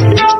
No!